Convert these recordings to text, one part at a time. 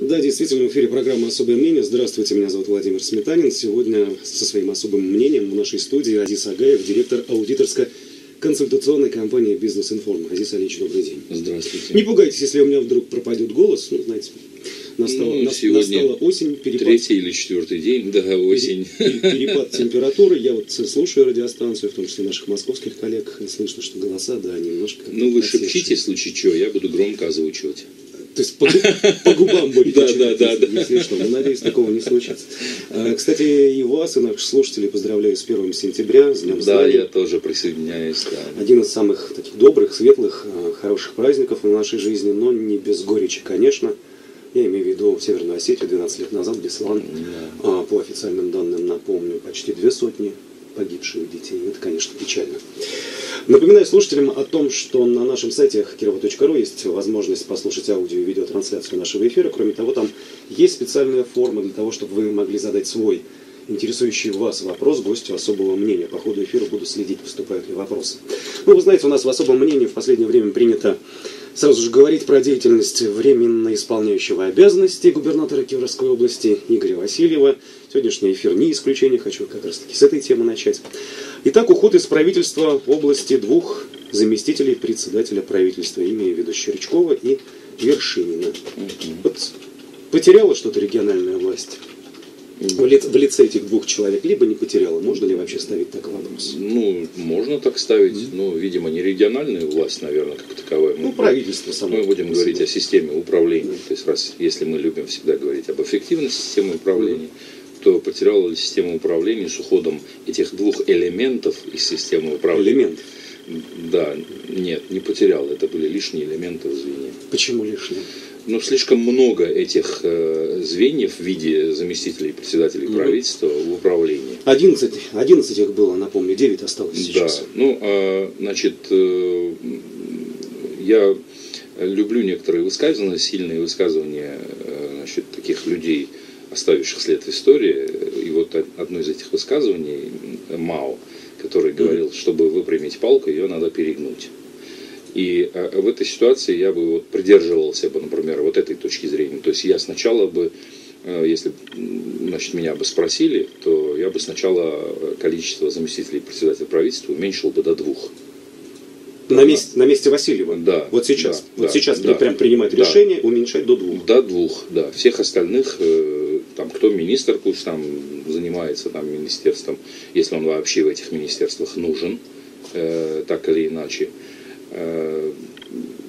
Да, действительно, в эфире программа «Особое мнение». Здравствуйте, меня зовут Владимир Сметанин. Сегодня со своим особым мнением в нашей студии Азиз Агаев, директор аудиторско-консультационной компании «Бизнес Информ». Азиз Алич, добрый день. Здравствуйте. Не пугайтесь, если у меня вдруг пропадет голос. Ну, знаете, настала, Ну, нас- настала осень, перепад, Третий или четвертый день, да, осень. пере- перепад температуры. Я вот слушаю радиостанцию, в том числе наших московских коллег. Слышно, что голоса, да, немножко... Ну, вы осевшие. шепчите, в случае чего, я буду громко озвучивать. То есть по, по губам будете Да, да, да, что. Ну, надеюсь, такого не случится. А, Кстати, и вас, и наших слушателей поздравляю с 1 сентября, с Днем Да, я тоже присоединяюсь, да. Один из самых таких добрых, светлых, э, хороших праздников в нашей жизни, но не без горечи, конечно. Я имею в виду Северную Осетию 12 лет назад, Беслан. А, По официальным данным, напомню, почти две сотни погибших детей. Это, конечно, печально. Напоминаю слушателям о том, что на нашем сайте kirova.ru есть возможность послушать аудио и видеотрансляцию нашего эфира. Кроме того, там есть специальная форма для того, чтобы вы могли задать свой интересующий вас вопрос гостю особого мнения. По ходу эфира буду следить, поступают ли вопросы. Ну, вы знаете, у нас в особом мнении в последнее время принято сразу же говорить про деятельность временно исполняющего обязанности губернатора Кировской области Игоря Васильева. Сегодняшний эфир не исключение, хочу как раз таки с этой темы начать. Итак, уход из правительства области двух заместителей председателя правительства, имея в виду Щерчкова и Вершинина. Вот потеряла что-то региональная власть в лице, в лице этих двух человек, либо не потеряла. Можно ли вообще ставить такой вопрос? Ну, можно так ставить, но, видимо, не региональную власть, наверное, как таковая. Ну, Мы- правительство само. Мы будем говорить о системе управления. То есть, раз, если мы любим всегда говорить об эффективности системы управления, то потеряла ли система управления с уходом этих двух элементов из системы управления? Элемент. Да, нет, не потеряла. Это были лишние элементы в звене. Почему лишнее? Ну, слишком много этих э, звеньев в виде заместителей председателей Мгм. правительства в управлении. 11, 11 их было, напомню, 9 осталось сейчас. Да, ну, а, значит, э, я люблю некоторые высказывания, сильные высказывания, э, значит, таких людей, оставивших след в истории. И вот од- одно из этих высказываний э, Мао, который говорил, чтобы выпрямить палку, ее надо перегнуть. И э, в этой ситуации я бы вот придерживался бы, например, вот этой точки зрения. То есть я сначала бы, э, если значит, меня бы спросили, то я бы сначала количество заместителей председателя правительства уменьшил бы до двух. На, месте, на месте Васильева. Да, Вот сейчас. да, вот да, сейчас да. прям принимает Да. решение уменьшать до двух. До двух, да. Всех остальных, э, там, кто министр, пусть там занимается там министерством, если он вообще в этих министерствах нужен, э, так или иначе. Э,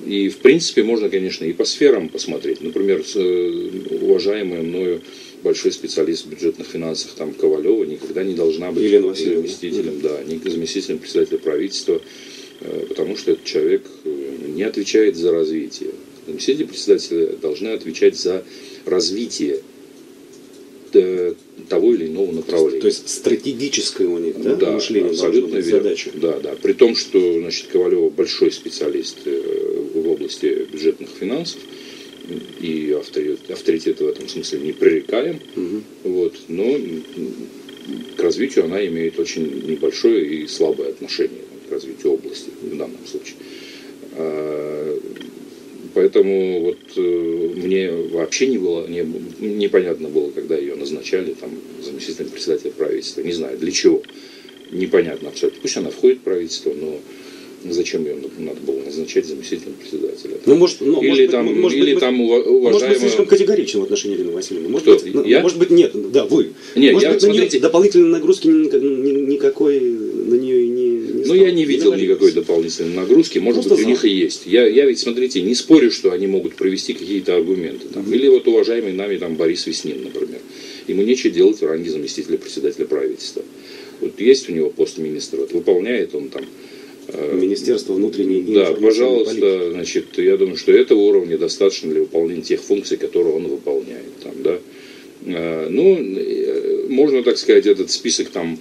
и, в принципе, можно, конечно, и по сферам посмотреть. Например, э, уважаемая мною большой специалист в бюджетных финансах, там, Ковалева, никогда не должна быть Елена заместителем, да, не заместителем председателя правительства, э, потому что этот человек не отвечает за развитие. Заместители председателя должны отвечать за развитие того или иного направления. То есть стратегическое у них да, Да, мышление абсолютно верно. задача. Да, да. При том, что значит, Ковалева большой специалист э, в области бюджетных финансов, и авторитет, авторитет в этом смысле не пререкаем, Мгм. вот, но к развитию она имеет очень небольшое и слабое отношение к развитию области в данном случае. Поэтому вот э, мне вообще не было, не, непонятно было, когда ее назначали там заместителем председателя правительства. Не знаю, для чего. Непонятно абсолютно. Пусть она входит в правительство, но зачем ее надо было назначать заместителем председателя? Ну, может, ну, или может быть, там, может или быть, там ува- Может быть, слишком категоричен в отношении Елены Васильевны. Может Кто? быть, ну, Я? может быть, нет. Да, вы. Не, может я, быть, на нее смотрите- дополнительной нагрузки ни- ни- никакой на нее не Ну, стало. я не видел никакой дополнительной нагрузки. Может Просто быть, у них и есть. Я, я ведь, смотрите, не спорю, что они могут привести какие-то аргументы. Там. Или вот уважаемый нами там Борис Веснин, например. Ему нечего делать в ранге заместителя председателя правительства. Вот есть у него пост министра, вот выполняет он там. э, Министерство внутренней Да, пожалуйста, политики. значит, я думаю, что этого уровня достаточно для выполнения тех функций, которые он выполняет. Там, да. Э, Ну, э, можно, так сказать, этот список там,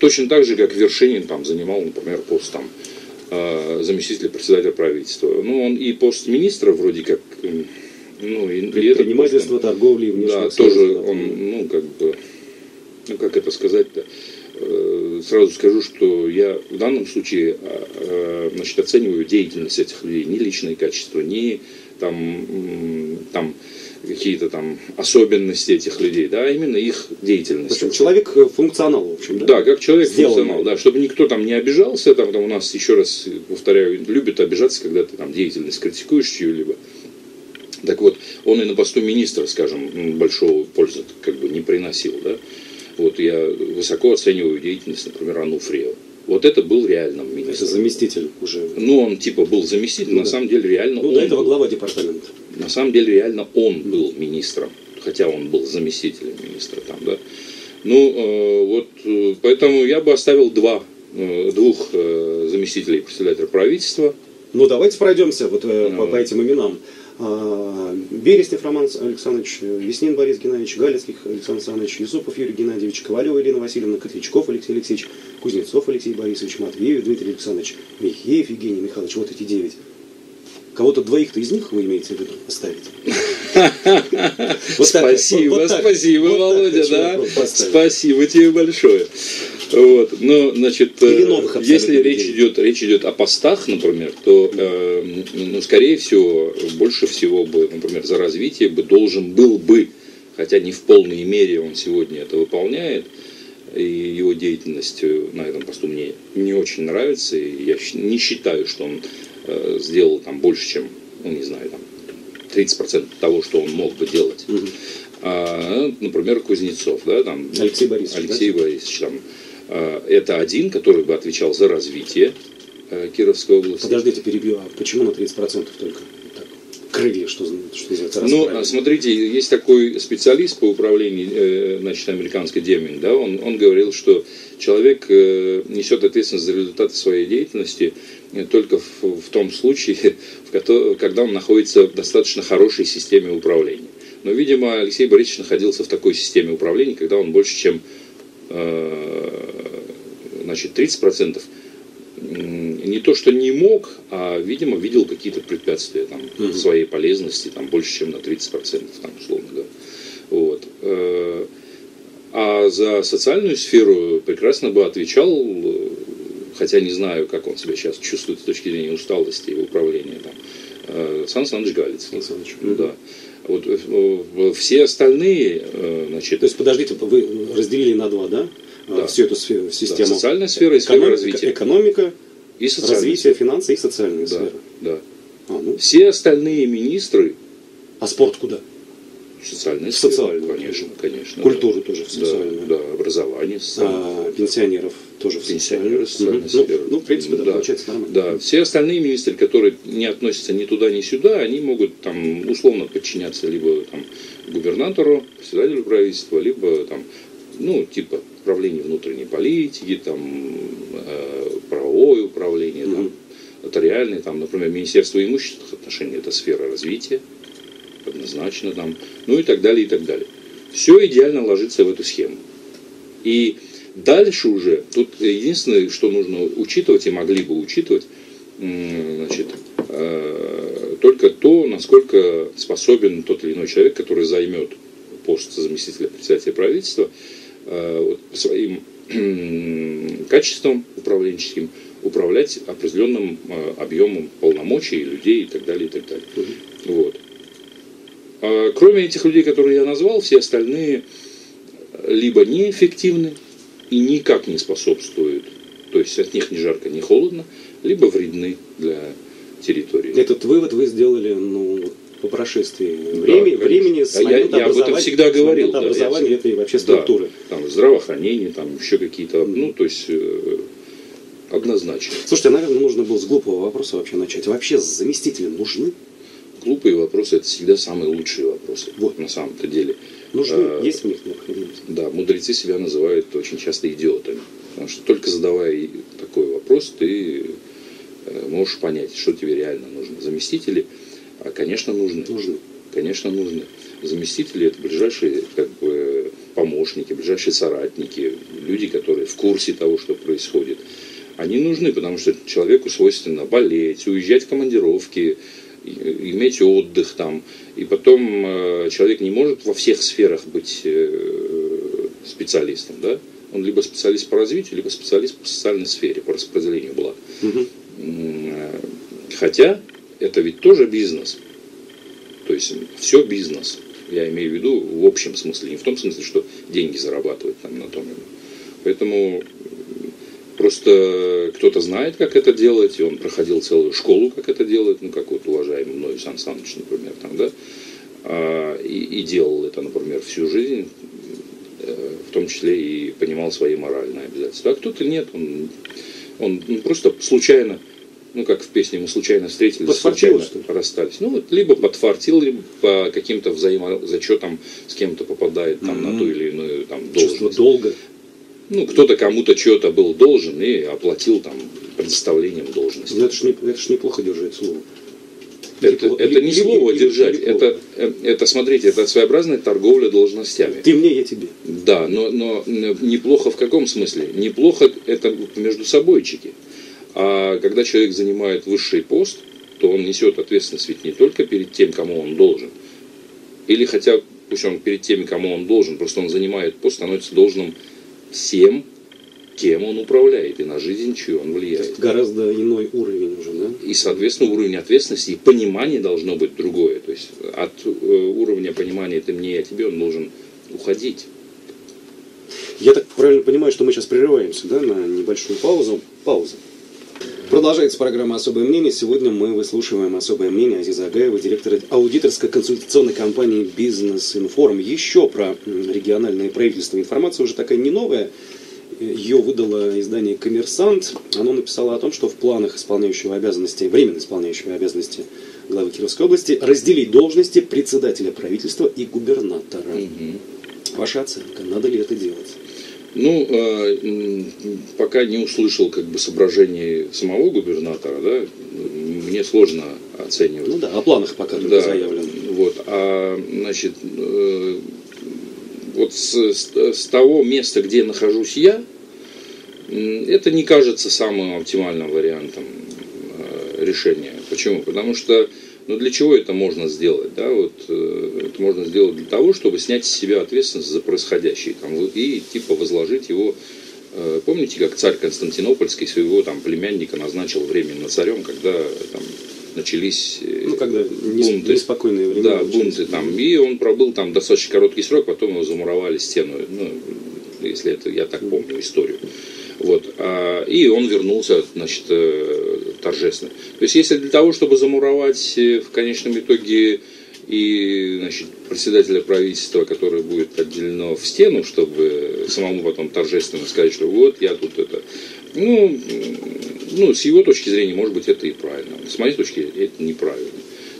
точно так же, как Вершинин там занимал, например, пост там э, заместителя председателя правительства. Ну, он и пост министра вроде как, м, ну, и, и этот пост, торговли и да, тоже он, ну, как бы, ну, как это сказать-то, Э, сразу скажу, что я в данном случае, э, э, значит, оцениваю деятельность этих людей, не личные качества, не там, там какие-то там особенности этих людей, да, а именно их деятельность. В общем, человек э, функционал, в общем, да? Да, как человек Сделанный. функционал, да, чтобы никто там не обижался, там, там у нас, еще раз повторяю, любят обижаться, когда ты там деятельность критикуешь чью-либо. Так вот, он и на посту министра, скажем, большого пользы как бы не приносил, да. Вот я высоко оцениваю деятельность, например, Ануфриева. Вот это был реальным Это министром. заместитель уже. Ну, он типа был заместитель, Ну на да. самом деле реально Ну, до этого был. глава департамента. На самом деле реально он был министром, хотя он был заместителем министра там, да. Ну, э, вот, э, поэтому я бы оставил два, э, двух заместителей председателя правительства. Ну, давайте пройдемся вот э, по, Ну. по этим именам. А, Береснев Роман Александрович, Веснин Борис Геннадьевич, Галицких Александр Александрович, Юсупов Юрий Геннадьевич, Ковалева Елена Васильевна, Котлячков Алексей Алексеевич, Кузнецов Алексей Борисович, Матвеев Дмитрий Александрович, Михеев Евгений Михайлович. Вот эти девять. Кого-то двоих-то из них вы имеете в виду оставить? Спасибо, спасибо, Володя, да. Спасибо тебе большое. Вот, ну, значит, э, если речь идет, речь идет о постах, например, то, э, ну, скорее всего, больше всего бы, например, за развитие бы должен был бы, хотя не в полной мере он сегодня это выполняет, и его деятельность э, на этом посту мне не очень нравится, и я не считаю, что он э, сделал там больше, чем, ну, не знаю, там, 30% того, что он мог бы делать. А, например, Кузнецов, да, там, Алексей Борисович, Алексей Борисович, там, а, это один, который бы отвечал за развитие э, Кировской области. Подождите, перебью. А почему на 30% только? Крылья, что, что называется, Ну, расправили? смотрите, есть такой специалист по управлению, э, значит, американской Деминг, да, он, он говорил, что человек э, несет ответственность за результаты своей деятельности э, только в, в том случае, в когда он находится в достаточно хорошей системе управления. Но, видимо, Алексей Борисович находился в такой системе управления, когда он больше, чем э, значит, 30% м, не то, что не мог, а, видимо, видел какие-то препятствия там, Мгм. своей полезности, там, больше, чем на 30%, там, условно говоря. Вот. А за социальную сферу прекрасно бы отвечал, хотя не знаю, как он себя сейчас чувствует с точки зрения усталости и управления, там, э, Сан Саныч Галицкий. Сан Саныч. Ну Да. Вот э, все остальные, э, значит, То есть, подождите, вы разделили на два, да? Да. Всю эту сфе- систему. социальная сфера и сфера Экономика- развития. Экономика, и развитие, сфера. финансы и социальная Да, сфера. да. А, ну, Все остальные министры а спорт куда? Социальная В сфера, социальную. конечно, конечно. Культуру да. тоже в Да, социальную. Да, образование, социальное. А, пенсионеров тоже в Пенсионеры, социальную. социальная Мгм. Ну, сфера. Ну, в принципе, да, Да. получается нормально. Да, все остальные министры, которые не относятся ни туда, ни сюда, они могут там условно подчиняться либо там губернатору, председателю правительства, либо там, ну, типа управление внутренней политики, там, э, правовое управление, там, Мгм. нотариальное, там, например, Министерство имущественных отношений, это сфера развития, однозначно там, ну и так далее, и так далее. Все идеально ложится в эту схему. И дальше уже, тут единственное, что нужно учитывать и могли бы учитывать, значит, э, только то, насколько способен тот или иной человек, который займет пост заместителя председателя правительства, э, своим м, качествам управленческим управлять определенным э, объемом полномочий, людей и так далее, и так далее. Вот. А Кроме этих людей, которые я назвал, все остальные либо неэффективны и никак не способствуют, то есть от них ни жарко, ни холодно, либо вредны для территории. Этот вывод вы сделали, ну, по прошествии Да, времени, конечно. времени с А я- момента я об этом всегда говорил, момента да, образования этой вообще Да, структуры. там здравоохранение, там еще какие-то, ну, то есть э, однозначно. Слушайте, наверное, нужно было с глупого вопроса вообще начать. Вообще заместители нужны? Глупые вопросы это всегда самые лучшие вопросы. Вот. на самом-то деле. Нужны? А, Есть в них необходимость? Да, мудрецы себя называют очень часто идиотами. Потому что только задавая такой вопрос, ты э, можешь понять, что тебе реально нужно. Заместители, а, конечно, нужны. Нужны. Конечно, нужны. Заместители это ближайшие как бы, помощники, ближайшие соратники, люди, которые в курсе того, что происходит. Они нужны, потому что человеку свойственно болеть, уезжать в командировки, иметь отдых там. И потом э, человек не может во всех сферах быть э, специалистом. Да? Он либо специалист по развитию, либо специалист по социальной сфере, по распределению благ. Мгм. М, Хотя это ведь тоже бизнес. То есть все бизнес. Я имею в виду в общем смысле, не в том смысле, что деньги зарабатывать там на том. Поэтому просто кто-то знает, как это делать, и он проходил целую школу, как это делать, ну, как вот уважаемый мной Сан Саныч, например, там, да, а, и, и делал это, например, всю жизнь, э, в том числе и понимал свои моральные обязательства. А кто-то нет, он, он просто случайно ну, как в песне, мы случайно встретились, случайно расстались. Ну, вот, либо подфартил, либо по каким-то взаимозачетам с кем-то попадает там mm-hmm. на ту или иную там, должность. Чувство долга. Ну, кто-то кому-то что-то был должен и оплатил там предоставлением должности. Ну, это ж, не, это ж неплохо держать слово. Это, или, это не слово или, держать, или, это, э, это, смотрите, это своеобразная торговля должностями. Ты мне, я тебе. Да, но, но неплохо в каком смысле? Неплохо это между собойчики. А когда человек занимает высший пост, то он несет ответственность ведь не только перед тем, кому он должен, или хотя, пусть он перед теми, кому он должен, просто он занимает пост, становится должным всем, кем он управляет и на жизнь, чью он влияет. Это гораздо иной уровень уже, да? И, соответственно, уровень ответственности и понимания должно быть другое. То есть от э, уровня понимания «ты мне, я тебе» он должен уходить. Я так правильно понимаю, что мы сейчас прерываемся да, на небольшую паузу. Пауза. Продолжается программа «Особое мнение». Сегодня мы выслушиваем особое мнение Азиза Агаева, директора аудиторской консультационной компании «Бизнес Информ». Еще про региональное правительство. Информация уже такая не новая. Ее выдало издание «Коммерсант». Оно написало о том, что в планах исполняющего обязанности, временно исполняющего обязанности главы Кировской области разделить должности председателя правительства и губернатора. Угу. Ваша оценка, надо ли это делать? Ну, э, пока не услышал как бы соображений самого губернатора, да, мне сложно оценивать. Ну да, о планах пока да, заявлено. Вот, а, значит, э, вот с, с того места, где нахожусь я, это не кажется самым оптимальным вариантом э, решения. Почему? Потому что но ну, для чего это можно сделать? Да? Вот, э, это можно сделать для того, чтобы снять с себя ответственность за происходящее там, и типа возложить его э, Помните, как царь Константинопольский своего там племянника назначил временно царем, когда там начались э, ну, когда бунты. Неспокойные времена. Да, бунты там. И он пробыл там достаточно короткий срок, потом его замуровали стену. Ну, если это я так помню историю. Вот. А, и он вернулся, значит, э, торжественно. То есть, если для того, чтобы замуровать э, в конечном итоге и значит, председателя правительства, который будет отделено в стену, чтобы самому потом торжественно сказать, что вот я тут это. Ну, ну, с его точки зрения, может быть, это и правильно. С моей точки зрения, это неправильно.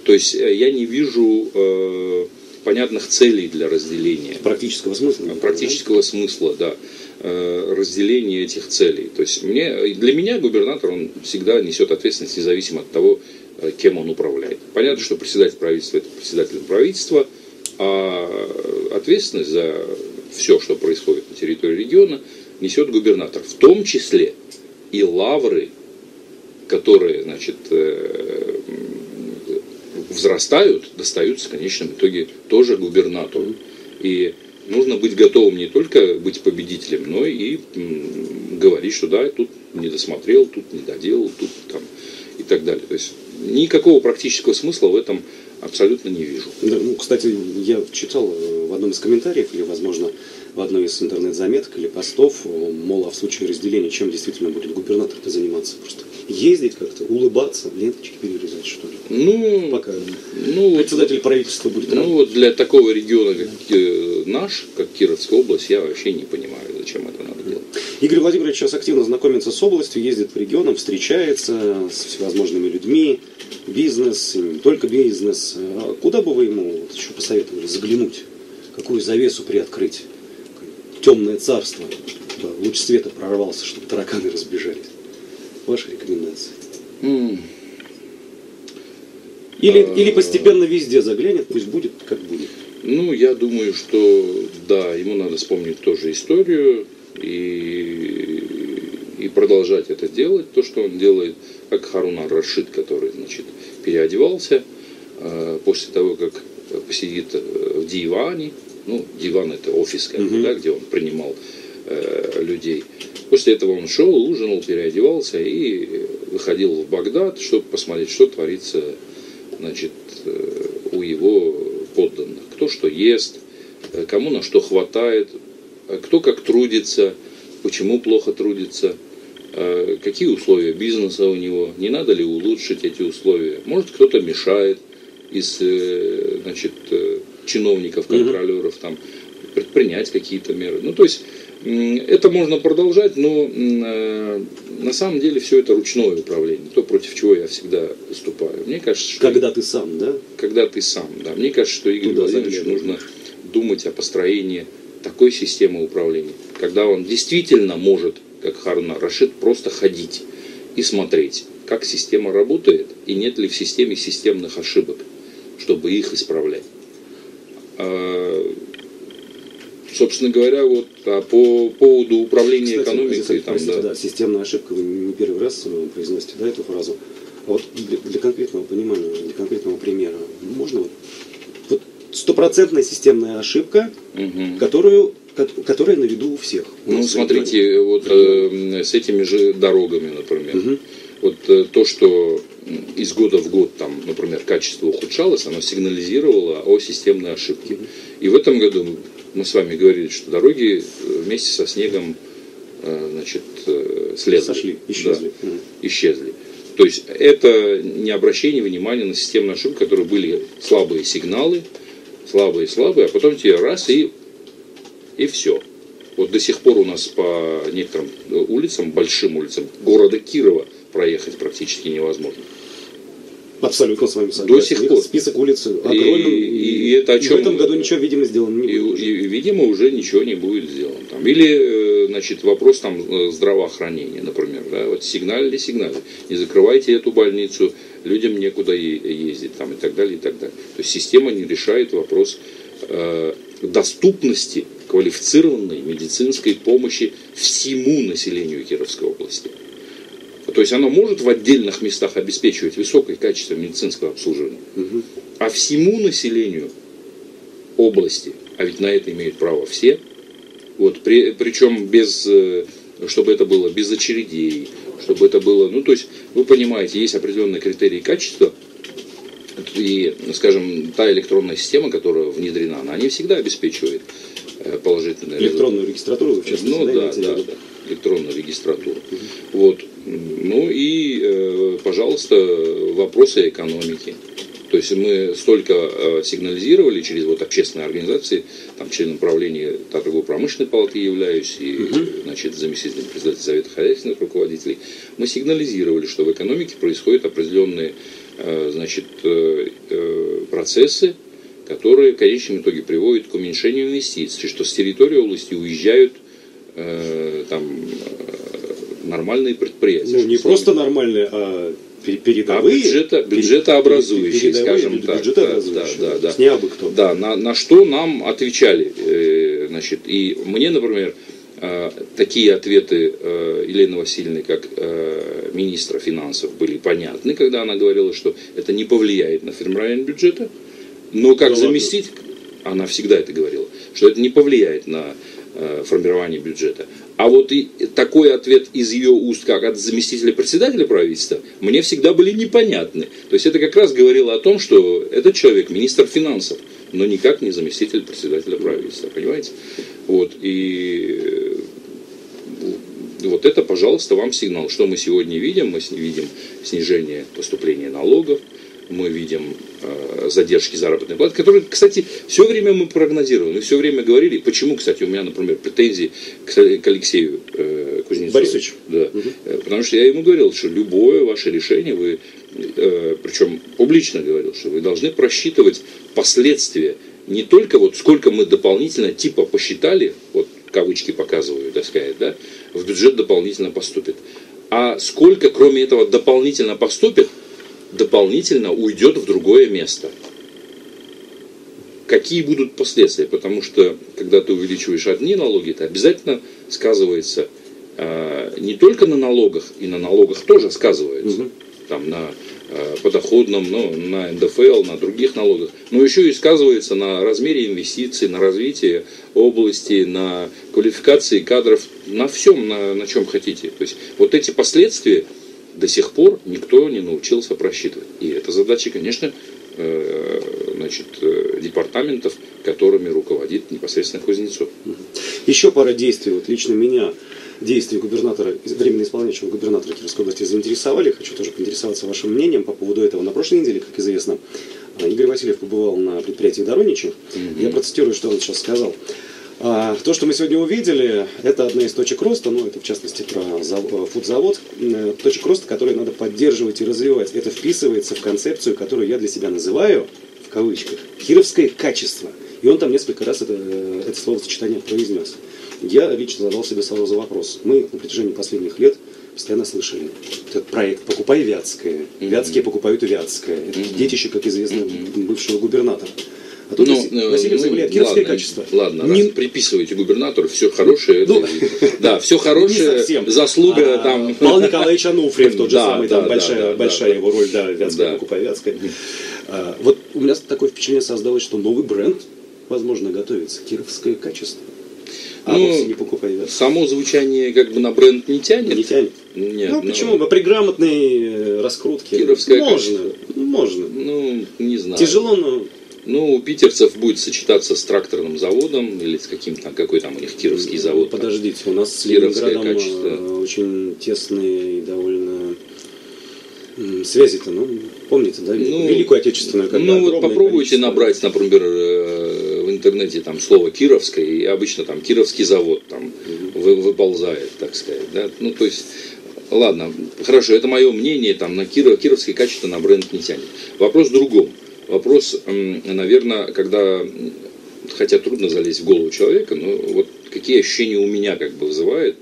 То есть э, я не вижу э, понятных целей для разделения. Практического смысла. Практического да? смысла, да. Э, разделение этих целей. То есть мне, для меня губернатор, он всегда несет ответственность независимо от того, э, кем он управляет. Понятно, что председатель правительства – это председатель правительства, а ответственность за все, что происходит на территории региона, несет губернатор. В том числе и лавры, которые значит, э, взрастают, достаются в конечном итоге тоже губернатору. И нужно быть готовым не только быть победителем, но и говорить, что да, тут не досмотрел, тут не доделал, тут там и так далее. То есть никакого практического смысла в этом абсолютно не вижу. Да, ну, кстати, я читал э, в одном из комментариев, или, возможно, в одной из интернет-заметок или постов, мол, а в случае разделения чем действительно будет губернатор-то заниматься? Просто ездить как-то, улыбаться, ленточки перерезать, что ли? Ну, пока ну, председатель правительства будет. Ну, вот для такого региона, как э, наш, как Кировская область, я вообще не понимаю, зачем это надо делать. Игорь Владимирович сейчас активно знакомится с областью, ездит по регионам, встречается с всевозможными людьми, бизнес, и не только бизнес. А куда бы вы ему вот еще посоветовали заглянуть? Какую завесу приоткрыть? Темное царство, луч света прорвался, чтобы тараканы разбежались. Ваши рекомендации. Mm. Или, а... или постепенно везде заглянет, пусть будет как будет. Ну, я думаю, что да, ему надо вспомнить тоже историю и, и продолжать это делать, то, что он делает, как Харун Рашид, который, значит, переодевался э, после того, как посидит в диване, ну, диван это офис, как бы, да, где он принимал э, людей. После этого он шел, ужинал, переодевался и выходил в Багдад, чтобы посмотреть, что творится значит, э, у его подданных. Кто что ест, э, кому на что хватает, э, кто как трудится, почему плохо трудится, какие условия бизнеса у него, не надо ли улучшить эти условия. Может, кто-то мешает из значит, чиновников, контролеров, там, предпринять какие-то меры. Ну, то есть, это можно продолжать, но на самом деле все это ручное управление, то, против чего я всегда выступаю. Мне кажется, что... Когда ты сам, да? Когда ты сам, да. Мне кажется, что Игорю Туда Владимировичу нужно думать о построении такой системы управления, когда он действительно может, как Харна Рашид, просто ходить и смотреть, как система работает и нет ли в системе системных ошибок, чтобы их исправлять. А, собственно говоря, вот а по поводу управления кстати, экономикой. Кстати, там, простите, да. да, системная ошибка, вы не первый раз произносите да, эту фразу. А вот для, для конкретного понимания, для конкретного примера, можно вот стопроцентная системная ошибка, угу. которую которая на виду у всех. Ну, смотрите, вот э, с этими же дорогами, например. Угу. Вот э, то, что из года в год, там, например, качество ухудшалось, оно сигнализировало о системной ошибке. И в этом году мы с вами говорили, что дороги э, вместе со снегом э, значит, э, слезли. Сошли, исчезли. Да, исчезли. То есть это не обращение внимания на системную ошибку, которые были слабые сигналы, слабые-слабые, а потом тебе раз и, и все. Вот до сих пор у нас по некоторым улицам, большим улицам города Кирова проехать практически невозможно. Абсолютно с вами согласен. До сих пор. Список улиц огромен. И, и, и это о чем? В этом году ничего, видимо, сделано не будет. И, и, видимо, уже ничего не будет сделано. Там. Или, э, значит, вопрос там э, здравоохранения, например. Да? Вот сигналили, сигнали. Не закрывайте эту больницу, людям некуда ездить, там, и так далее, и так далее. То есть система не решает вопрос э, доступности квалифицированной медицинской помощи всему населению Кировской области. То есть оно может в отдельных местах обеспечивать высокое качество медицинского обслуживания. Угу. А всему населению области, а ведь на это имеют право все, вот, при, причем без, э, чтобы это было без очередей, чтобы это было, ну то есть вы понимаете, есть определенные критерии качества, и, скажем, та электронная система, которая внедрена, она не всегда обеспечивает э, положительный Электронную регистратуру, в частности, ну, да, да, да, электронную регистратуру. Угу. Вот. Ну и, э, пожалуйста, вопросы экономики. То есть мы столько э, сигнализировали через вот общественные организации, там членом правления торгово-промышленной палаты являюсь и угу. значит, заместителем председателя Совета хозяйственных руководителей, мы сигнализировали, что в экономике происходят определенные э, значит, процессы, которые в конечном итоге приводят к уменьшению инвестиций, что с территории области уезжают там нормальные предприятия. Ну, не просто нормальные, а передовые. А бюджета, бюджетообразующие, скажем так. Бюджетообразующие. Да, да, да. С неабы кто. Да, на, на что нам отвечали. Э, значит, и мне, например, э, такие ответы э, Елены Васильевны, как министра финансов, были понятны, когда она говорила, что это не повлияет на формирование бюджета, но как да заместить, она всегда это говорила, что это не повлияет на формирование бюджета. А вот и такой ответ из ее уст, как от заместителя председателя правительства, мне всегда были непонятны. То есть это как раз говорило о том, что этот человек министр финансов, но никак не заместитель председателя правительства, понимаете? Вот, и э, вот это, пожалуйста, вам сигнал. Что мы сегодня видим? Мы видим снижение поступления налогов, мы видим э, задержки заработной платы, которые, кстати, все время мы прогнозировали, все время говорили, почему, кстати, у меня, например, претензии к, к Алексею э, Кузнецову. Борисович. Да. Угу. Потому что я ему говорил, что любое ваше решение, вы, э, причем публично говорил, что вы должны просчитывать последствия не только вот сколько мы дополнительно типа посчитали, вот кавычки показываю, так сказать, да, в бюджет дополнительно поступит, а сколько, кроме этого, дополнительно поступит дополнительно уйдет в другое место. Какие будут последствия? Потому что, когда ты увеличиваешь одни налоги, это обязательно сказывается э, не только на налогах, и на налогах тоже сказывается. Угу. Там на э, подоходном, ну, на НДФЛ, на других налогах, но еще и сказывается на размере инвестиций, на развитии области, на квалификации кадров, на всем, на, на чем хотите. То есть вот эти последствия, до сих пор никто не научился просчитывать. И эта задача, конечно, э, значит, э, департаментов, которыми руководит непосредственно Кузнецов. Еще пара действий, вот лично меня, действия губернатора, временно исполняющего губернатора Кировской области заинтересовали. Хочу тоже поинтересоваться вашим мнением по поводу этого. На прошлой неделе, как известно, Игорь Васильев побывал на предприятии Дороничи. Mm-hmm. Я процитирую, что он сейчас сказал. А, то, что мы сегодня увидели, это одна из точек роста, ну, это в частности про э, фудзавод, э, точек роста, которые надо поддерживать и развивать. Это вписывается в концепцию, которую я для себя называю, в кавычках, кировское качество. И он там несколько раз это, э, это словосочетание произнес. Я лично задал себе сразу вопрос. Мы на протяжении последних лет постоянно слышали этот проект «Покупай Вятское». Вятские покупают Вятское. Это детище, как известно, бывшего губернатора. А тут ну, Васильев ну, заявляет, кировское ладно, качество. Ладно, не... раз приписываете губернатору все хорошее. Ну, да, все хорошее, заслуга а, там. Павел Николаевич Ануфриев, тот же да, самый, да, там да, большая, да, большая да, его роль, да, Вятская, да. покупай Вятская. А, вот у меня такое впечатление создалось, что новый бренд, возможно, готовится. Кировское качество. А ну, не покупай Вятское. Само звучание как бы на бренд не тянет. Не тянет. Нет, ну, ну почему? При грамотной э, раскрутке Кировское можно. Качество. Можно. Ну, не знаю. Тяжело, но ну, у питерцев будет сочетаться с тракторным заводом или с каким-то, какой там у них кировский завод. Подождите, у нас с Ленинградом качество. Э, очень тесные и довольно связи-то, ну, помните, да, ну, Великую Отечественную, когда Ну, вот попробуйте количество... набрать, например, э, в интернете там слово Кировское, и обычно там Кировский завод там вы, выползает, так сказать, да, ну, то есть Ладно, хорошо, это мое мнение, там на Киров, кировское качество на бренд не тянет. Вопрос в другом. Вопрос, наверное, когда, хотя трудно залезть в голову человека, но вот какие ощущения у меня как бы вызывает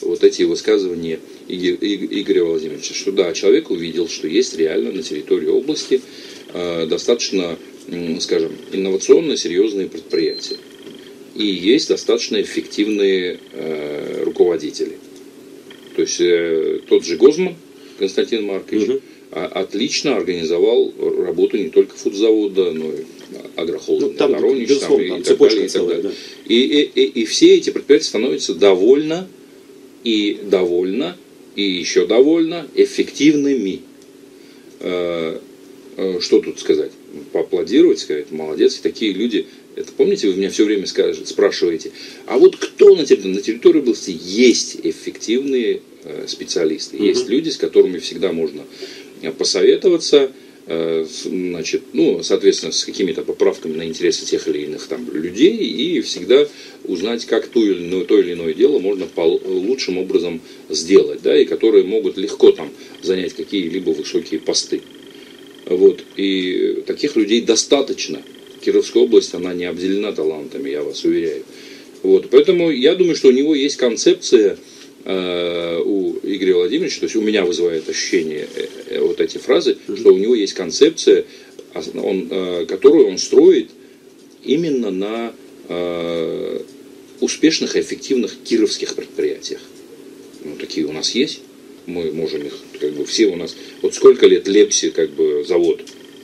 вот эти высказывания Игоря Владимировича, что да, человек увидел, что есть реально на территории области э, достаточно, скажем, инновационно серьезные предприятия. И есть достаточно эффективные э, руководители. То есть э, тот же Гозман Константин Маркович, угу а, отлично организовал работу не только фудзавода, но и агрохолдинга, ну, там, Доронич, там, и, там, так далее, и, так далее. Да. И, и, и, и все эти предприятия становятся довольно и довольно и еще довольно эффективными. Э, э, что тут сказать? Поаплодировать, сказать, молодец. И такие люди, это помните, вы меня все время скажете, спрашиваете, а вот кто на территории, на территории области есть эффективные э, специалисты, угу. есть люди, с которыми всегда можно посоветоваться, э, значит, ну, соответственно, с какими-то поправками на интересы тех или иных там людей и всегда узнать, как ту или иное, то или иное дело можно по лучшим образом сделать, да, и которые могут легко там занять какие-либо высокие посты. Вот, и таких людей достаточно. Кировская область, она не обделена талантами, я вас уверяю. Вот, поэтому я думаю, что у него есть концепция, Э, у Игоря Владимировича, то есть у меня вызывает ощущение э, э, вот эти фразы, что у него есть концепция, он, которую он строит именно на успешных и эффективных кировских предприятиях. Ну, такие у нас есть. Мы можем их, как бы, все у нас. Вот сколько лет Лепси, как бы, завод.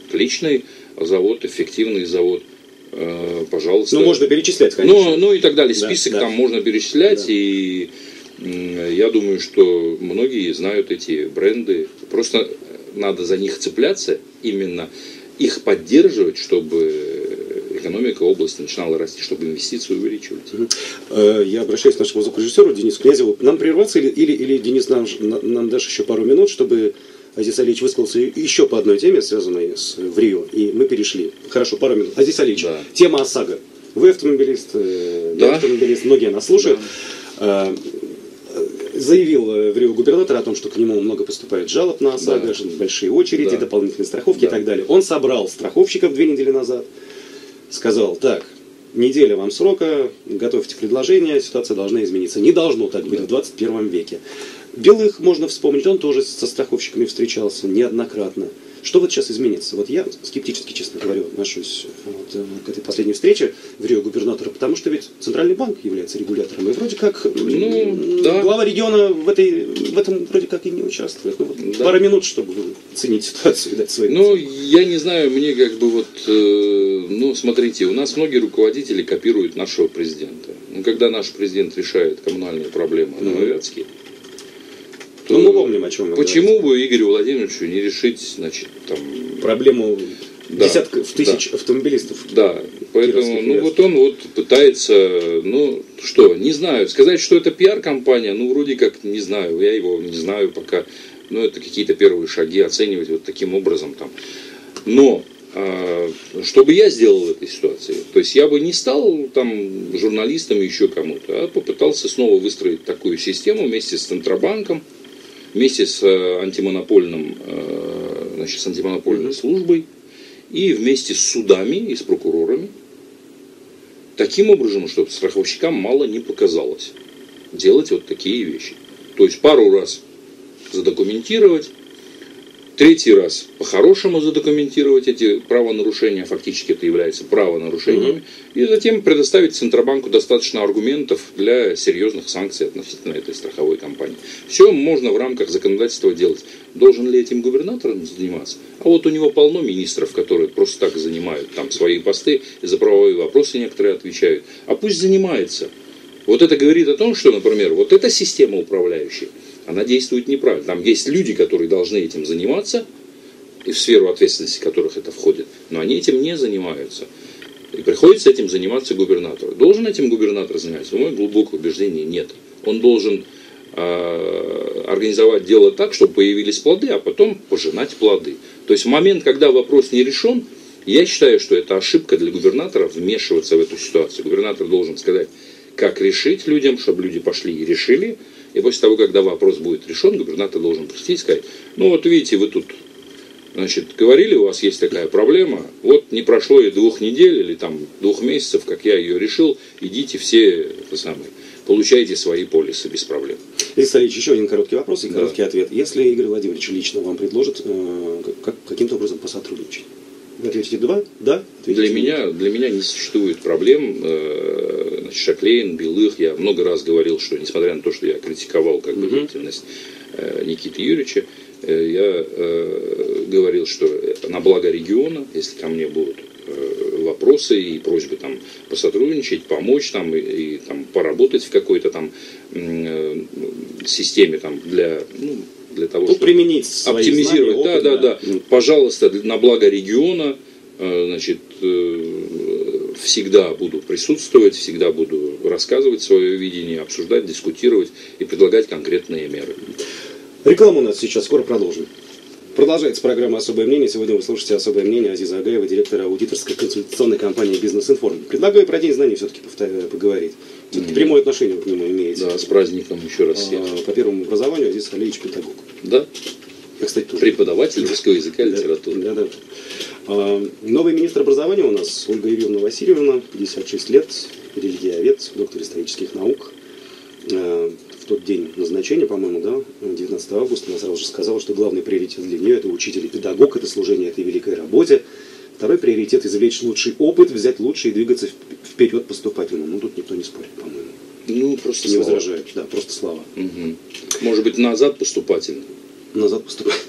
Отличный завод, эффективный завод. Пожалуйста. Ну, можно перечислять, конечно. Ну, ну и так далее. Список да. там можно перечислять. Да. И я думаю, что многие знают эти бренды. Просто надо за них цепляться, именно их поддерживать, чтобы экономика области начинала расти, чтобы инвестиции увеличивать. Э, я обращаюсь к нашему звукорежиссеру Денису Князеву. Нам прерваться или, или, или Денис, нам, нам дашь еще пару минут, чтобы Азиз Алиевич высказался еще по одной теме, связанной с в Рио, и мы перешли. Хорошо, пару минут. Азиз Алиевич, да. тема ОСАГО. Вы автомобилист, э, да. автомобилист, многие нас слушают. Да. Заявил э, в Рио губернатор о том, что к нему много поступает жалоб на ОСАГО, да. большие очереди, да. дополнительные страховки да. и так далее. Он собрал страховщиков две недели назад, сказал, так, неделя вам срока, готовьте предложение, ситуация должна измениться. Не должно так быть да. в 21 веке. Белых можно вспомнить, он тоже со страховщиками встречался неоднократно. Что вот сейчас изменится? Вот я скептически, честно говорю, отношусь вот, э, к этой последней встрече в Рио губернатора, потому что ведь Центральный банк является регулятором, и вроде как ну, да. глава региона в, этой, в этом вроде как и не участвует. Ну, вот да. Пара минут, чтобы оценить ситуацию и дать свои Ну, я не знаю, мне как бы вот, э, ну, смотрите, у нас многие руководители копируют нашего президента. Ну, когда наш президент решает коммунальные проблемы mm-hmm. Ну, мы помним, о чем Почему бы Игорю Владимировичу не решить, значит, там... Проблему Да, десятков тысяч да. автомобилистов. Да, поэтому, ну вот он вот пытается, ну что, не знаю, сказать, что это пиар-компания, ну вроде как не знаю, я его не знаю пока, но это какие-то первые шаги оценивать вот таким образом там. Но а, что бы я сделал в этой ситуации? То есть я бы не стал там журналистом еще кому-то, а попытался снова выстроить такую систему вместе с Центробанком, вместе с э, антимонопольным, э, значит, с антимонопольной службой и вместе с судами и с прокурорами. Таким образом, чтобы страховщикам мало не показалось делать вот такие вещи. То есть пару раз задокументировать, Третий раз по-хорошему задокументировать эти правонарушения, фактически это является правонарушениями, угу. и затем предоставить Центробанку достаточно аргументов для серьезных санкций относительно этой страховой компании. Все можно в рамках законодательства делать. Должен ли этим губернатор заниматься? А вот у него полно министров, которые просто так занимают там свои посты и за правовые вопросы некоторые отвечают. А пусть занимается. Вот это говорит о том, что, например, вот эта система управляющая – она действует неправильно. Там есть люди, которые должны этим заниматься, и в сферу ответственности которых это входит, но они этим не занимаются. И приходится этим заниматься губернатору. Должен этим губернатор заниматься? В моем глубоком нет. Он должен э, организовать дело так, чтобы появились плоды, а потом пожинать плоды. То есть в момент, когда вопрос не решен, я считаю, что это ошибка для губернатора вмешиваться в эту ситуацию. Губернатор должен сказать, как решить людям, чтобы люди пошли и решили, и после того, когда вопрос будет решен, губернатор должен прийти и сказать, ну вот видите, вы тут значит, говорили, у вас есть такая проблема, вот не прошло и двух недель или там двух месяцев, как я ее решил, идите все, это самое, получайте свои полисы без проблем. Алексей Ильич, еще один короткий вопрос и короткий да. ответ. Если Игорь Владимирович лично вам предложит э, как, каким-то образом посотрудничать, вы ответите два? Да? Ответите для, меня, для меня не существует проблем. Э, значит, Шаклейн, Белых, я много раз говорил, что несмотря на то, что я критиковал как бы, деятельность э, Никиты Юрьевича, э, я говорил, что на благо региона, если ко мне будут вопросы и просьбы там посотрудничать, помочь там и, и там поработать в какой-то там системе там для ну, для того, ну, чтобы применить оптимизировать. Знания, опыт, да, да, да, Пожалуйста, на благо региона, э, значит, э, всегда буду присутствовать, всегда буду рассказывать свое видение, обсуждать, дискутировать и предлагать конкретные меры. Рекламу у нас сейчас, скоро продолжим. Продолжается программа «Особое мнение». Сегодня вы слушаете «Особое мнение» Азиза Агаева, директора аудиторской консультационной компании «Бизнес-информ». Предлагаю про День знаний все-таки поговорить. Все-таки прямое отношение к нему имеете. Да, с праздником еще раз всех. А, по первому образованию Азиз Алиевич педагог. Да. Я, кстати, тоже. Преподаватель русского языка и литературы. Да, да. А, новый министр образования у нас Ольга Юрьевна Васильевна, 56 лет, религиовед, доктор исторических наук. А, в тот день назначения, по-моему, да, 19 августа, она сразу же сказала, что главный приоритет для нее – это учитель и педагог, это служение этой великой работе. Второй приоритет – извлечь лучший опыт, взять лучший и двигаться вперед поступательно. Ну, тут никто не спорит, по-моему. Ну, просто Не слава. возражает, да, просто слава. Угу. Может быть, назад поступательно? Назад поступательно.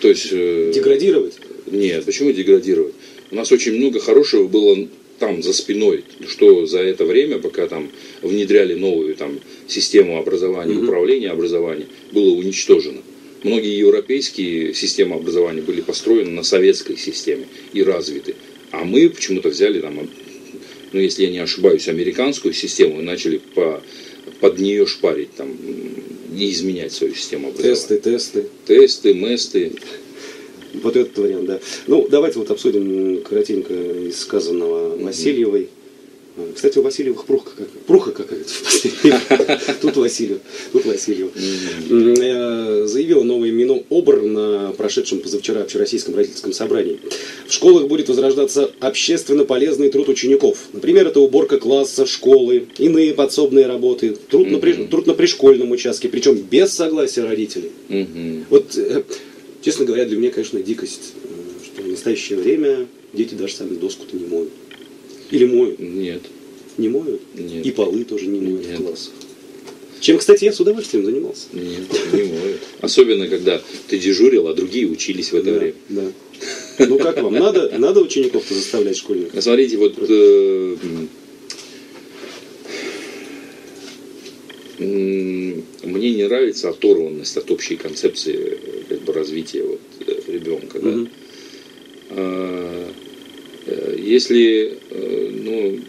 То есть... Э... Деградировать? Нет, почему деградировать? У нас очень много хорошего было там за спиной, что за это время, пока там внедряли новую там систему образования, управления образования, было уничтожено. Многие европейские системы образования были построены на советской системе и развиты. А мы почему-то взяли там, ну если я не ошибаюсь, американскую систему и начали по, под нее шпарить, там, не изменять свою систему образования. Тесты, тесты. Тесты, месты. Вот этот вариант, да. Ну, давайте вот обсудим коротенько из сказанного Васильевой. А, кстати, у Васильевых пруха, как, пруха какая-то в последнее Тут Васильев. Тут Васильев. Э, заявила новый Минобр на прошедшем позавчера общероссийском родительском собрании. В школах будет возрождаться общественно полезный труд учеников. Например, это уборка класса, школы, иные подсобные работы, труд, на, труд на пришкольном участке, причем без согласия родителей. Вот э, Честно говоря, для меня, конечно, дикость, э, что в настоящее время дети даже сами доску-то не моют. Или моют? Нет. Не моют? Нет. И полы тоже не моют Нет. в классах. Чем, кстати, я с удовольствием занимался. Нет, не моют. Особенно, когда ты дежурил, а другие учились в это да, время. Да. Ну как вам? Надо, надо учеников-то заставлять школьников? Смотрите, вот э, мне не нравится оторванность от общей концепции как бы, развития вот, э, ребенка. Да? Угу. если э, ну,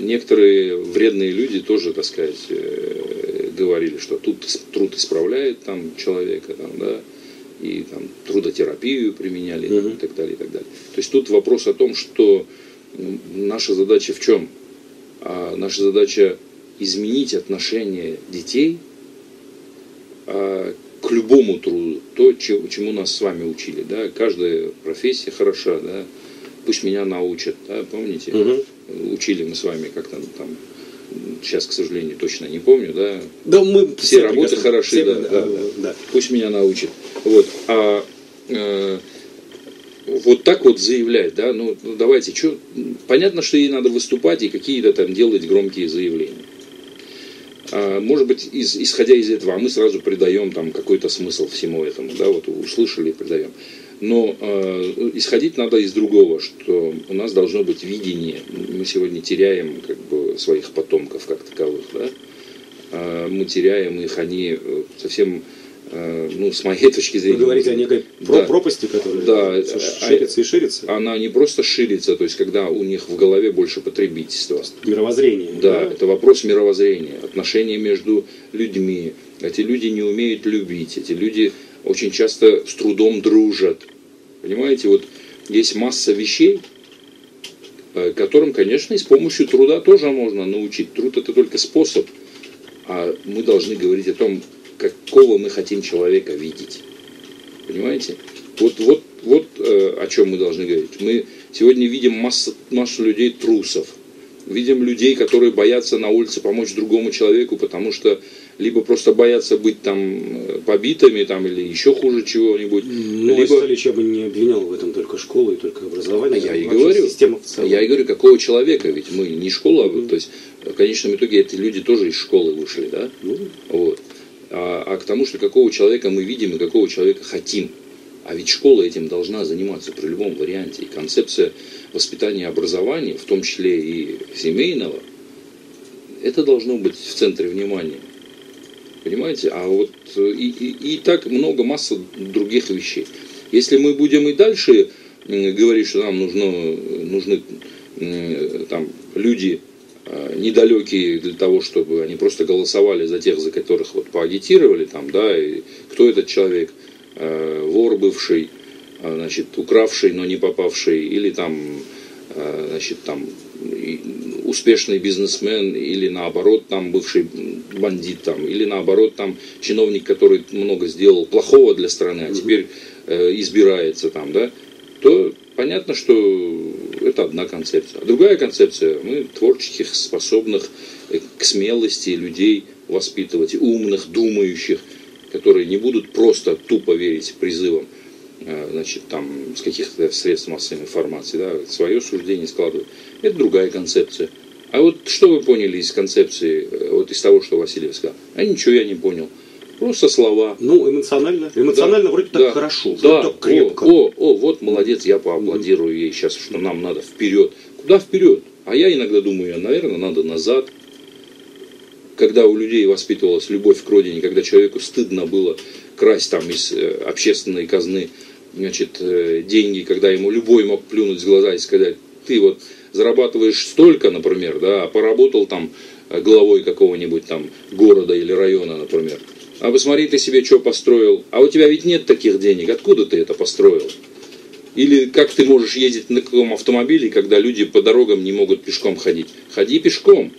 некоторые вредные люди тоже, так сказать, э, говорили, что тут труд исправляет там человека, там, да, и там трудотерапию применяли Мгм. и так далее, и так далее. То есть тут вопрос о том, что наша задача в чем? А наша задача изменить отношение детей а, к любому труду, то, че- чему нас с вами учили. Да? Каждая профессия хороша, да? пусть меня научат, да? помните? Мгм. Учили мы с вами как-то там, сейчас, к сожалению, точно не помню, да, Да, мы Все работы прекрасно- хороши, все, да, да, э, да. пусть меня научат. Вот. А э, вот так вот заявлять, да, ну ну, давайте, что, понятно, что ей надо выступать и какие-то там делать громкие заявления. А, может быть, из- исходя из этого, а мы сразу придаем там какой-то смысл всему этому, да, вот услышали и придаем. Но э, исходить надо из другого, что у нас должно быть видение. Мы сегодня теряем как бы своих потомков как таковых, да. А, мы теряем их, они э, совсем, э, ну, с моей точки Вы зрения, говорите о некой про- Да. пропасти, которая Да, а- ширится и ширится. она не просто ширится, то есть когда у них в голове больше потребительства. Мировоззрение. Да, это вопрос мировоззрения, отношения между людьми. Эти люди не умеют любить, эти люди очень часто с трудом дружат. Понимаете, вот есть масса вещей, э, которым, конечно, и с помощью труда тоже можно научить. Труд это только способ, а мы должны говорить о том, какого мы хотим человека видеть. Понимаете? Вот, вот, вот э, о чем мы должны говорить. Мы сегодня видим массу, массу людей трусов. Видим людей, которые боятся на улице помочь другому человеку, потому что либо просто боятся быть там э, побитыми там, или еще хуже чего-нибудь. Ну, либо... Я бы не обвинял в этом только школу и только образование. А я и говорю. Система в целом. Я и говорю, какого человека, ведь мы не школа, а то есть в конечном итоге эти люди тоже из школы вышли, да? Ну, Вот. А, а к тому, что какого человека мы видим и какого человека хотим. А ведь школа этим должна заниматься при любом варианте. И концепция воспитания и образования, в том числе и семейного, это должно быть в центре внимания. Понимаете? А вот и, и, и так много, масса других вещей. Если мы будем и дальше говорить, что нам нужно, нужны там, люди недалекие для того, чтобы они просто голосовали за тех, за которых вот поагитировали, там, да, и кто этот человек, э, вор бывший, э, значит, укравший, но не попавший, или там, э, значит, там, успешный бизнесмен, или наоборот, там, бывший бандит, там, или наоборот, там, чиновник, который много сделал плохого для страны, а теперь э, избирается там, да, то понятно, что это одна концепция. А другая концепция, мы творческих, способных э, к смелости людей воспитывать, умных, думающих, которые не будут просто тупо верить призывам, э, значит, там, с каких-то средств массовой информации, да, свое суждение складывать. Это другая концепция. А вот что вы поняли из концепции, э, вот из того, что Васильев сказал? А ничего я не понял. Просто слова. ну, эмоционально. Эмоционально Да, вроде да, так хорошо, вроде Да, так крепко. О, о, о, вот молодец, я поаплодирую ей сейчас, что нам надо вперед. Куда вперед? А я иногда думаю, наверное, надо назад. Когда у людей воспитывалась любовь к родине, когда человеку стыдно было красть там из э, общественной казны значит, э, деньги, когда ему любой мог плюнуть в глаза и сказать, ты вот зарабатываешь столько, например, да, а поработал там э, главой какого-нибудь там города или района, например. А посмотри, ты себе что построил. А у тебя ведь нет таких денег. Откуда ты это построил? Или как ты можешь ездить на каком автомобиле, когда люди по дорогам не могут пешком ходить? Ходи пешком.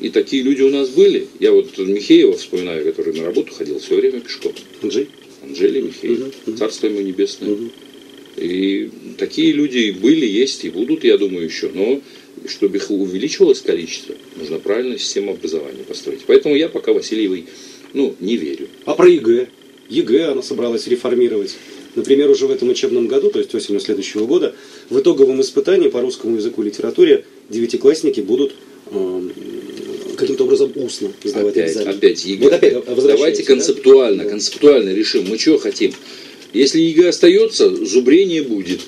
И такие люди у нас были. Я вот Михеева вспоминаю, который на работу ходил все время пешком. Анджей? Анжели Михеев. Мгм, мгм. Царство ему небесное. Мгм. И такие люди были, есть и будут, я думаю, еще. Но чтобы их увеличивалось количество, нужно правильную систему образования построить. Поэтому я пока Васильевой ну, не верю. А про ЕГЭ? ЕГЭ она собралась реформировать. Например, уже в этом учебном году, то есть осенью следующего года, в итоговом испытании по русскому языку и литературе девятиклассники будут эм, каким-то образом устно сдавать Опять, экзамен. опять ЕГЭ. Вот опять Давайте да? концептуально, Да. концептуально решим. Мы чего хотим? Если ЕГЭ остается, зубрение будет.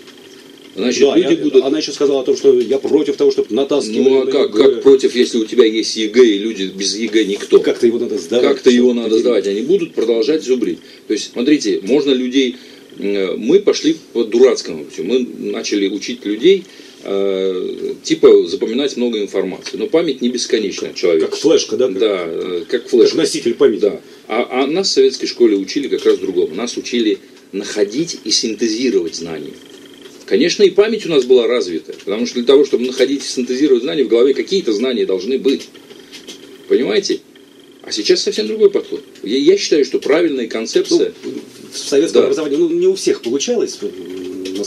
Значит, Да, люди я- будут... Она еще сказала о том, что я против того, чтобы натаскивали Ну а как, ЕГЭ. как против, если у тебя есть ЕГЭ и люди без ЕГЭ никто? Как-то его надо сдавать. Как-то его надо сдавать, они будут продолжать зубрить. То есть, смотрите, можно людей э, мы пошли по дурацкому пути. Мы начали учить людей э, типа запоминать много информации. Но память не бесконечная человек. Как флешка, да? Как, да, э, как флешка. Как носитель памяти. Да. А, а нас в советской школе учили как раз другому. Нас учили находить и синтезировать знания. Конечно, и память у нас была развита, потому что для того, чтобы находить и синтезировать знания, в голове какие-то знания должны быть. Понимаете? А сейчас совсем другой подход. Я, я считаю, что правильная концепция... Ну, в советском да. образовании ну, не у всех получалось.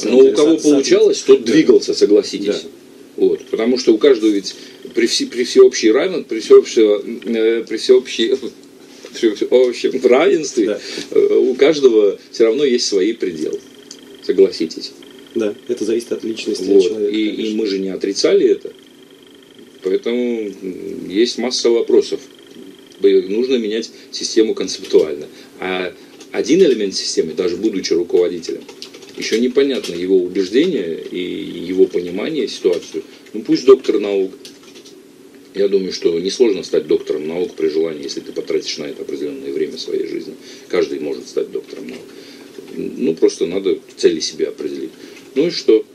Но у кого получалось, тот да. двигался, согласитесь. Да. Вот, потому что у каждого ведь при, все, при всеобщей равен, при всеобщем, э, при всеобщей при общем равенстве да. Э, у каждого все равно есть свои пределы. Согласитесь. Да, это зависит от личности вот. человека. И, и мы же не отрицали это. Поэтому есть масса вопросов. Нужно менять систему концептуально. А один элемент системы, даже будучи руководителем, еще непонятно его убеждение и его понимание ситуации. Ну пусть доктор наук. Я думаю, что несложно стать доктором наук при желании, если ты потратишь на это определенное время своей жизни. Каждый может стать доктором наук. Ну, просто надо цели себе определить. Ну и что?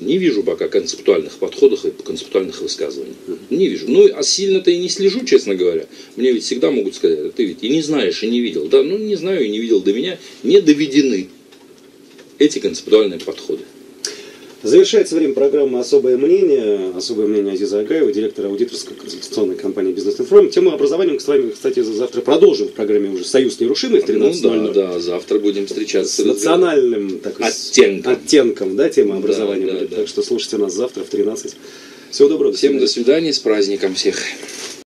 Не вижу пока концептуальных подходов и концептуальных высказываний. Не вижу. Ну, а сильно-то и не слежу, честно говоря. Мне ведь всегда могут сказать, «А ты ведь и не знаешь, и не видел. Да, ну не знаю и не видел. До меня не доведены эти концептуальные подходы. Завершается время программы «Особое мнение». Особое мнение Азиза Агаева, директора аудиторской консультационной компании «Бизнес Информ». Тему образования мы с вами, кстати, завтра продолжим в программе уже «Союз нерушимый» в 13.00. Ну, да, да, завтра будем встречаться. С национальным так, оттенком. оттенком да, темы образования. Да, да, да. Так что слушайте нас завтра в 13. Всего доброго. Всем до свидания, с праздником всех.